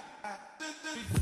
Yeah.